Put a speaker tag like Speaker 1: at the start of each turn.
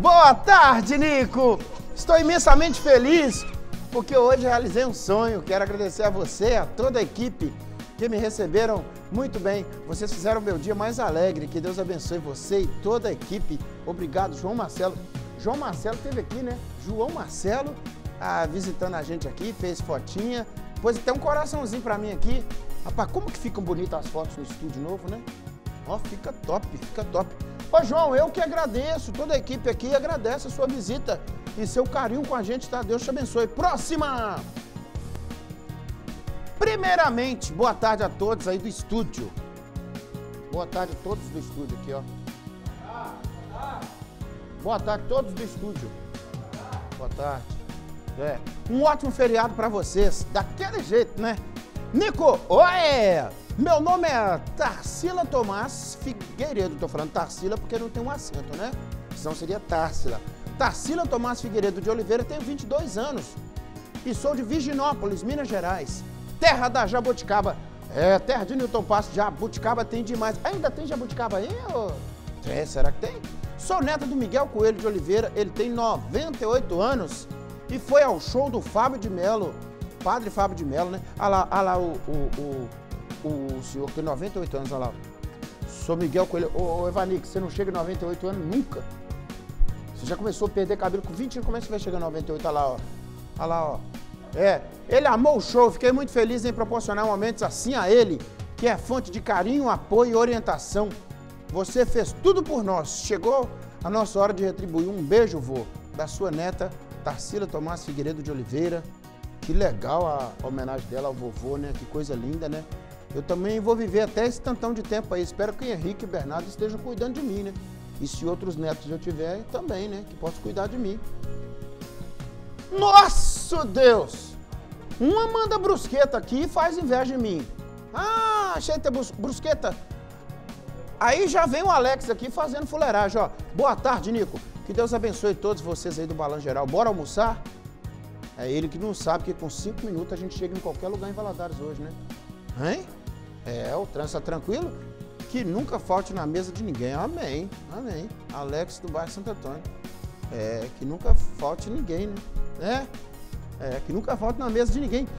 Speaker 1: Boa tarde, Nico! Estou imensamente feliz porque hoje realizei um sonho. Quero agradecer a você, a toda a equipe que me receberam muito bem. Vocês fizeram meu dia mais alegre. Que Deus abençoe você e toda a equipe. Obrigado, João Marcelo. João Marcelo esteve aqui, né? João Marcelo ah, visitando a gente aqui, fez fotinha. Pôs até um coraçãozinho pra mim aqui. Rapaz, como que ficam bonitas as fotos no estúdio novo, né? Ó, fica top, fica top. Ô, João, eu que agradeço, toda a equipe aqui agradece a sua visita e seu carinho com a gente, tá? Deus te abençoe. Próxima! Primeiramente, boa tarde a todos aí do estúdio. Boa tarde a todos do estúdio aqui, ó. Boa tarde a todos do estúdio. Boa tarde. É. Um ótimo feriado para vocês, daquele jeito, né? Nico, oi! Meu nome é Tarsila Tomás Figueiredo. Tô falando Tarsila porque não tem um acento, né? Senão seria Tarsila. Tarsila Tomás Figueiredo de Oliveira, tenho 22 anos e sou de Virginópolis, Minas Gerais. Terra da jabuticaba. É, terra de Newton Passo, jabuticaba tem demais. Ainda tem jabuticaba aí? Ou... É, será que tem? Sou neta do Miguel Coelho de Oliveira, ele tem 98 anos e foi ao show do Fábio de Melo, padre Fábio de Melo, né? Olha lá, olha lá o, o, o o senhor tem 98 anos, olha lá. Sou Miguel Coelho. Ô, ô você não chega em 98 anos nunca. Você já começou a perder cabelo com 20 anos, como é que você vai chegar em 98? Olha lá, ó. Olha lá, ó. É, ele amou o show, fiquei muito feliz em proporcionar momentos assim a ele, que é fonte de carinho, apoio e orientação. Você fez tudo por nós. Chegou a nossa hora de retribuir. Um beijo, vô, da sua neta, Tarsila Tomás Figueiredo de Oliveira. Que legal a homenagem dela ao vovô, né? Que coisa linda, né? Eu também vou viver até esse tantão de tempo aí. Espero que Henrique e Bernardo estejam cuidando de mim, né? E se outros netos eu tiver, também, né? Que possam cuidar de mim. Nossa Deus! Uma manda brusqueta aqui e faz inveja em mim. Ah, achei que brusqueta. Aí já vem o Alex aqui fazendo fuleiragem, ó. Boa tarde, Nico. Que Deus abençoe todos vocês aí do Balan Geral. Bora almoçar? É ele que não sabe que com cinco minutos a gente chega em qualquer lugar em Valadares hoje, né? Hein? É, o trânsito tá tranquilo? Que nunca falte na mesa de ninguém. Amém. Amém. Alex do bairro Santo Antônio. É, que nunca falte ninguém, né? É, é que nunca falte na mesa de ninguém.